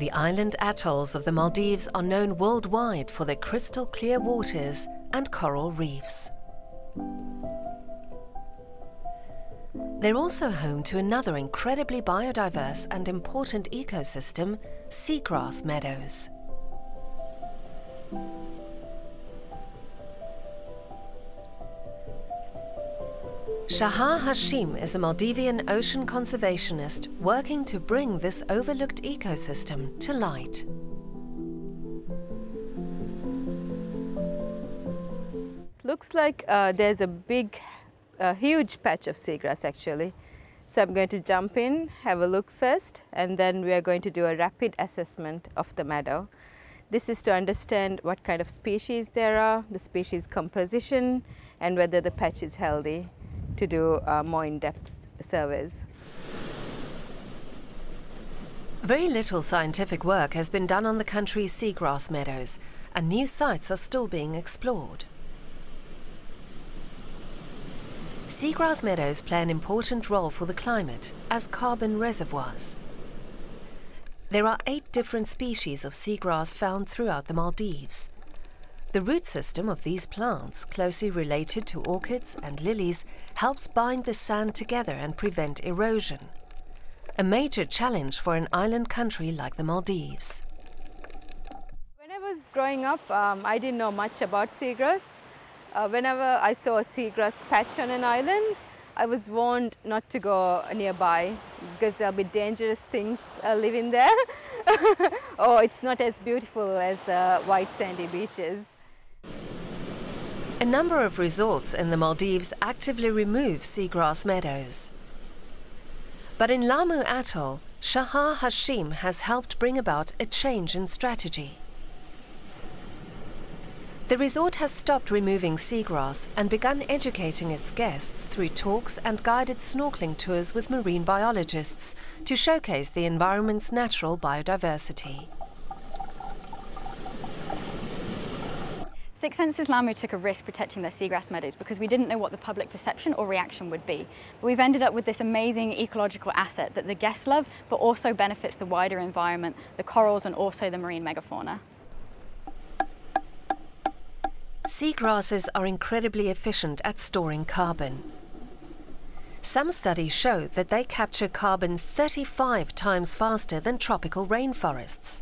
The island atolls of the Maldives are known worldwide for their crystal clear waters and coral reefs. They're also home to another incredibly biodiverse and important ecosystem, seagrass meadows. Shaha Hashim is a Maldivian ocean conservationist working to bring this overlooked ecosystem to light. Looks like uh, there's a big, uh, huge patch of seagrass actually. So I'm going to jump in, have a look first, and then we are going to do a rapid assessment of the meadow. This is to understand what kind of species there are, the species composition, and whether the patch is healthy to do more in-depth surveys. Very little scientific work has been done on the country's seagrass meadows, and new sites are still being explored. Seagrass meadows play an important role for the climate as carbon reservoirs. There are eight different species of seagrass found throughout the Maldives. The root system of these plants, closely related to orchids and lilies, helps bind the sand together and prevent erosion. A major challenge for an island country like the Maldives. When I was growing up, um, I didn't know much about seagrass. Uh, whenever I saw a seagrass patch on an island, I was warned not to go nearby because there'll be dangerous things uh, living there. oh, it's not as beautiful as the white sandy beaches. A number of resorts in the Maldives actively remove seagrass meadows. But in Laamu Atoll, Shaha Hashim has helped bring about a change in strategy. The resort has stopped removing seagrass and begun educating its guests through talks and guided snorkeling tours with marine biologists to showcase the environment's natural biodiversity. Six Senses Laamu took a risk protecting their seagrass meadows because we didn't know what the public perception or reaction would be. But we've ended up with this amazing ecological asset that the guests love, but also benefits the wider environment, the corals and also the marine megafauna. Seagrasses are incredibly efficient at storing carbon. Some studies show that they capture carbon 35 times faster than tropical rainforests.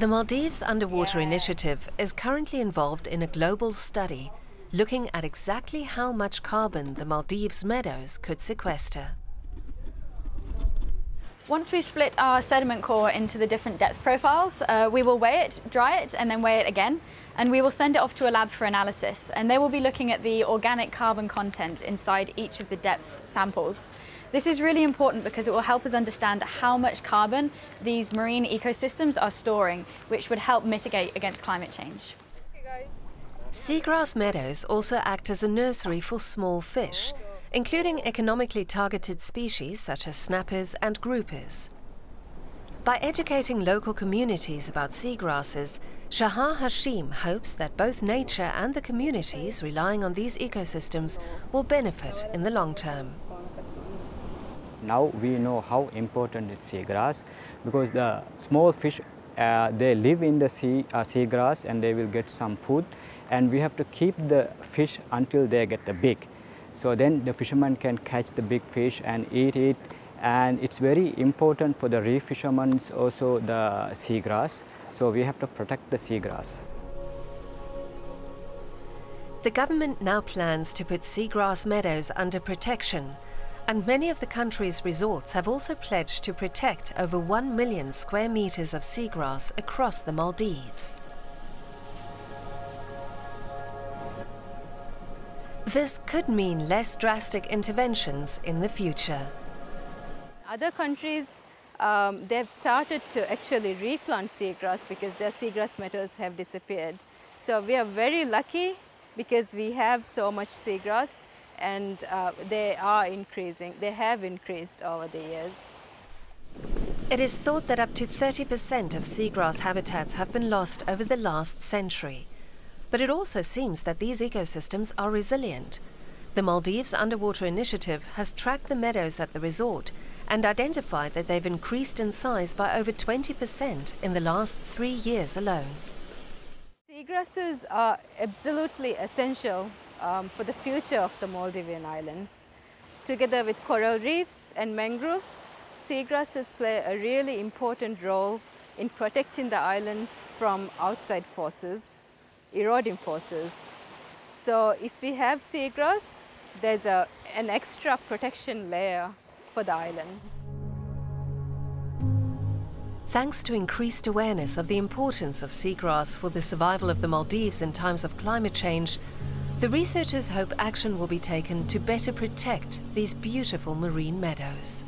The Maldives Underwater. Initiative is currently involved in a global study looking at exactly how much carbon the Maldives meadows could sequester. Once we've split our sediment core into the different depth profiles, uh, we will weigh it, dry it, and then weigh it again. And we will send it off to a lab for analysis. And they will be looking at the organic carbon content inside each of the depth samples. This is really important because it will help us understand how much carbon these marine ecosystems are storing, which would help mitigate against climate change. Seagrass meadows also act as a nursery for small fish, including economically targeted species such as snappers and groupers. By educating local communities about seagrasses, Shaha Hashim hopes that both nature and the communities relying on these ecosystems will benefit in the long term. Now we know how important is seagrass because the small fish uh, they live in the sea uh, seagrass and they will get some food and we have to keep the fish until they get the big. So then the fisherman can catch the big fish and eat it and it's very important for the reef fishermen also the seagrass. So we have to protect the seagrass. The government now plans to put seagrass meadows under protection and many of the country's resorts have also pledged to protect over 1 million square meters of seagrass across the Maldives. This could mean less drastic interventions in the future. Other countries, um, they've started to actually replant seagrass because their seagrass meadows have disappeared. So we are very lucky because we have so much seagrass and uh, they are increasing, they have increased over the years. It is thought that up to 30% of seagrass habitats have been lost over the last century. But it also seems that these ecosystems are resilient. The Maldives Underwater Initiative has tracked the meadows at the resort and identified that they've increased in size by over 20% in the last three years alone. Seagrasses are absolutely essential um, for the future of the Maldivian islands. Together with coral reefs and mangroves, seagrasses play a really important role in protecting the islands from outside forces, eroding forces. So if we have seagrass, there's a, an extra protection layer for the islands. Thanks to increased awareness of the importance of seagrass for the survival of the Maldives in times of climate change, the researchers hope action will be taken to better protect these beautiful marine meadows.